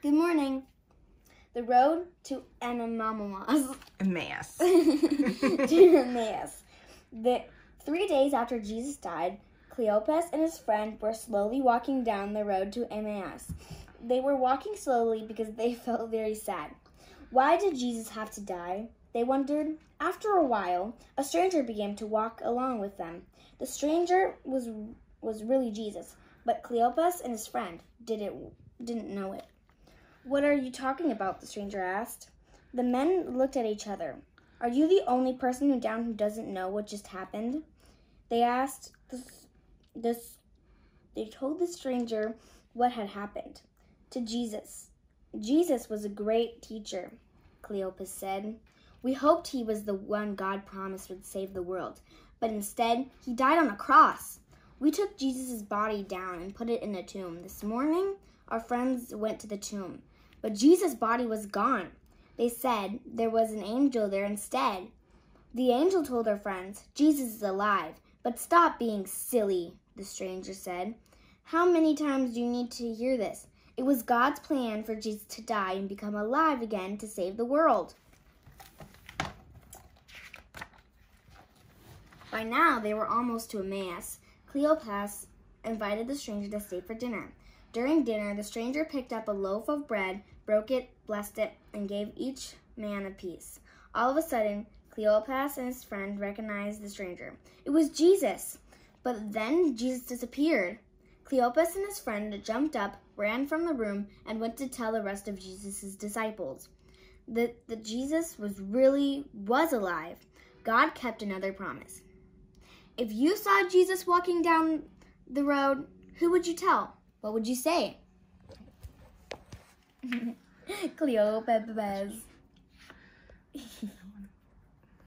Good morning. The road to Emmaus. Emmaus. to Emmaus. The, three days after Jesus died, Cleopas and his friend were slowly walking down the road to Emmaus. They were walking slowly because they felt very sad. Why did Jesus have to die? They wondered. After a while, a stranger began to walk along with them. The stranger was was really Jesus, but Cleopas and his friend did it, didn't know it. What are you talking about? the stranger asked. The men looked at each other. Are you the only person who down who doesn't know what just happened? They asked this, this they told the stranger what had happened to Jesus. Jesus was a great teacher, Cleopas said. We hoped he was the one God promised would save the world, but instead, he died on a cross. We took Jesus' body down and put it in a tomb. This morning, our friends went to the tomb, but Jesus' body was gone. They said there was an angel there instead. The angel told our friends, Jesus is alive, but stop being silly, the stranger said. How many times do you need to hear this? It was God's plan for Jesus to die and become alive again to save the world. By now, they were almost to Emmaus. Cleopas invited the stranger to stay for dinner. During dinner, the stranger picked up a loaf of bread, broke it, blessed it, and gave each man a piece. All of a sudden, Cleopas and his friend recognized the stranger. It was Jesus! But then Jesus disappeared. Cleopas and his friend jumped up, ran from the room, and went to tell the rest of Jesus' disciples that, that Jesus was really was alive. God kept another promise. If you saw Jesus walking down the road, who would you tell? What would you say? Cleo Pepez.